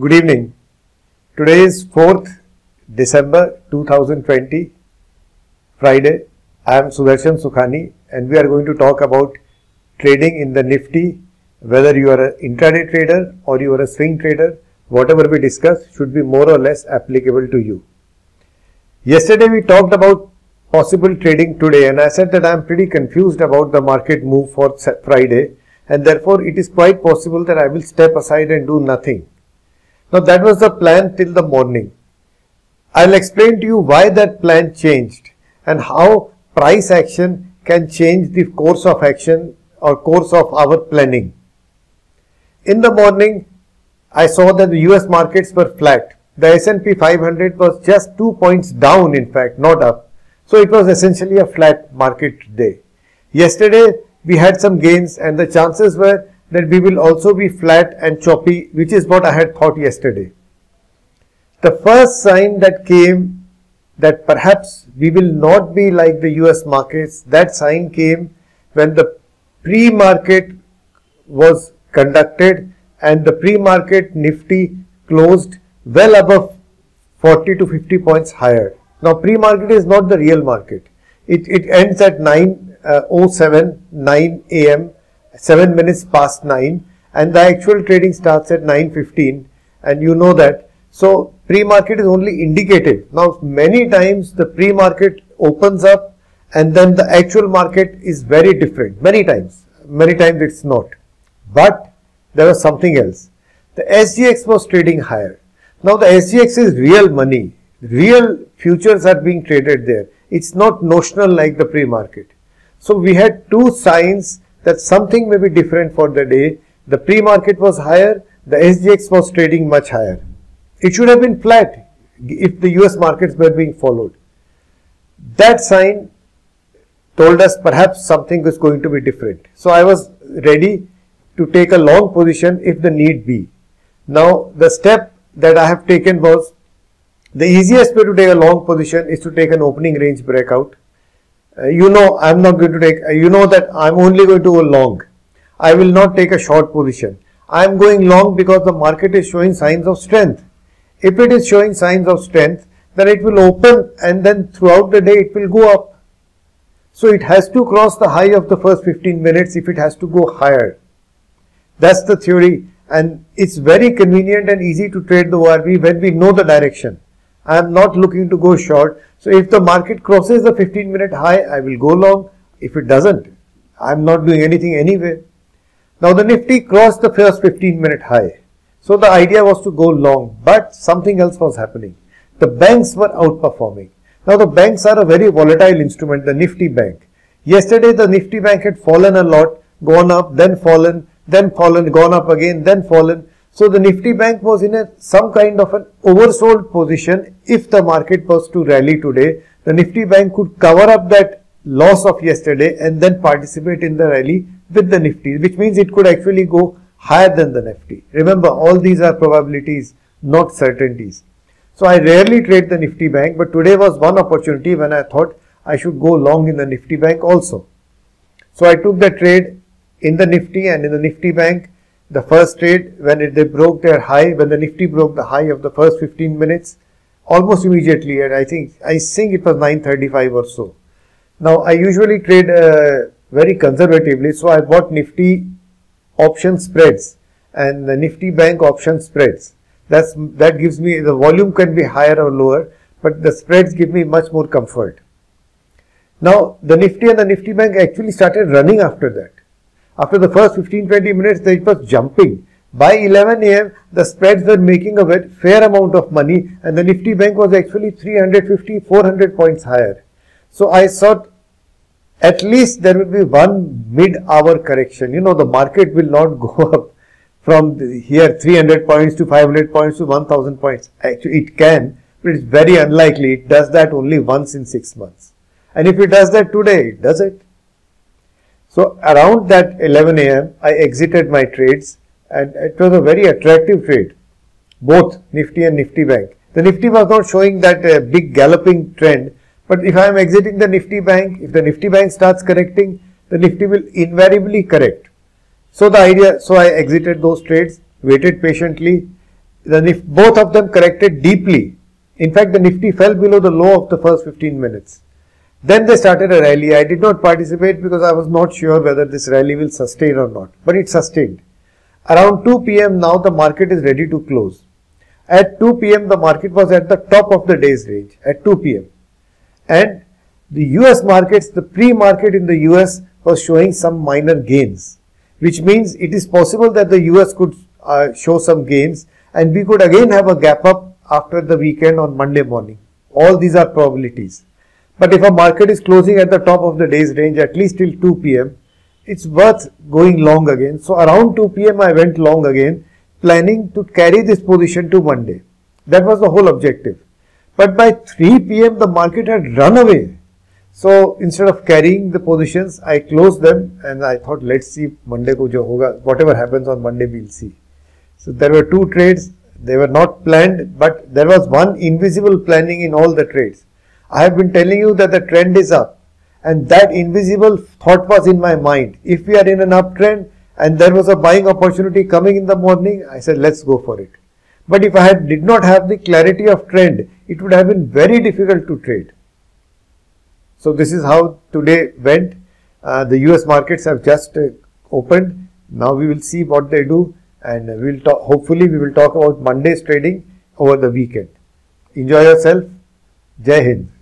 Good evening. Today is 4th December 2020, Friday. I am Sudarshan Sukhani and we are going to talk about trading in the Nifty. Whether you are an intraday trader or you are a swing trader, whatever we discuss should be more or less applicable to you. Yesterday we talked about possible trading today and I said that I am pretty confused about the market move for Friday and therefore it is quite possible that I will step aside and do nothing. Now that was the plan till the morning. I'll explain to you why that plan changed and how price action can change the course of action or course of our planning. In the morning, I saw that the US markets were flat. The S&P 500 was just two points down in fact, not up. So it was essentially a flat market day. Yesterday, we had some gains and the chances were that we will also be flat and choppy, which is what I had thought yesterday. The first sign that came that perhaps we will not be like the US markets, that sign came when the pre-market was conducted and the pre-market Nifty closed well above 40 to 50 points higher. Now pre-market is not the real market. It, it ends at 9, uh, 07, 9 a.m 7 minutes past 9 and the actual trading starts at 9.15 and you know that. So pre-market is only indicative. Now many times the pre-market opens up and then the actual market is very different. Many times. Many times it's not. But there was something else. The SGX was trading higher. Now the SGX is real money. Real futures are being traded there. It's not notional like the pre-market. So we had two signs that something may be different for the day. The pre-market was higher, the SGX was trading much higher. It should have been flat if the US markets were being followed. That sign told us perhaps something was going to be different. So I was ready to take a long position if the need be. Now the step that I have taken was the easiest way to take a long position is to take an opening range breakout you know I'm not going to take, uh, you know that I'm only going to go long. I will not take a short position. I'm going long because the market is showing signs of strength. If it is showing signs of strength, then it will open and then throughout the day it will go up. So it has to cross the high of the first 15 minutes if it has to go higher. That's the theory and it's very convenient and easy to trade the ORB when we know the direction. I am not looking to go short. So if the market crosses the 15 minute high, I will go long. If it doesn't, I am not doing anything anyway. Now the Nifty crossed the first 15 minute high. So the idea was to go long, but something else was happening. The banks were outperforming. Now the banks are a very volatile instrument, the Nifty bank. Yesterday the Nifty bank had fallen a lot, gone up, then fallen, then fallen, gone up again, then fallen. So the Nifty Bank was in a some kind of an oversold position. If the market was to rally today, the Nifty Bank could cover up that loss of yesterday and then participate in the rally with the Nifty, which means it could actually go higher than the Nifty. Remember, all these are probabilities, not certainties. So I rarely trade the Nifty Bank, but today was one opportunity when I thought I should go long in the Nifty Bank also. So I took the trade in the Nifty and in the Nifty Bank the first trade when it, they broke their high, when the Nifty broke the high of the first 15 minutes, almost immediately, and I think I think it was 9:35 or so. Now I usually trade uh, very conservatively, so I bought Nifty option spreads and the Nifty Bank option spreads. That's that gives me the volume can be higher or lower, but the spreads give me much more comfort. Now the Nifty and the Nifty Bank actually started running after that. After the first 15-20 minutes, it was jumping. By 11 a.m., the spreads were making a fair amount of money and the Nifty Bank was actually 350, 400 points higher. So I thought at least there will be one mid-hour correction. You know, the market will not go up from here 300 points to 500 points to 1000 points. Actually, it can, but it's very unlikely. It does that only once in six months. And if it does that today, it does it. So around that 11 a.m. I exited my trades and it was a very attractive trade, both Nifty and Nifty Bank. The Nifty was not showing that uh, big galloping trend, but if I am exiting the Nifty Bank, if the Nifty Bank starts correcting, the Nifty will invariably correct. So the idea, so I exited those trades, waited patiently. the both of them corrected deeply. In fact, the Nifty fell below the low of the first 15 minutes. Then they started a rally. I did not participate because I was not sure whether this rally will sustain or not, but it sustained. Around 2 pm now the market is ready to close. At 2 pm the market was at the top of the day's range at 2 pm. And the US markets, the pre-market in the US was showing some minor gains, which means it is possible that the US could uh, show some gains and we could again have a gap up after the weekend on Monday morning. All these are probabilities. But if a market is closing at the top of the day's range at least till 2 pm, it's worth going long again. So around 2 pm I went long again planning to carry this position to Monday. That was the whole objective. But by 3 pm the market had run away. So instead of carrying the positions, I closed them and I thought let's see Monday ko jo hoga, whatever happens on Monday we'll see. So there were two trades, they were not planned, but there was one invisible planning in all the trades. I have been telling you that the trend is up and that invisible thought was in my mind. If we are in an uptrend and there was a buying opportunity coming in the morning, I said, let's go for it. But if I had, did not have the clarity of trend, it would have been very difficult to trade. So this is how today went. Uh, the US markets have just uh, opened. Now we will see what they do and we will talk, hopefully we will talk about Monday's trading over the weekend. Enjoy yourself. Jai Hind.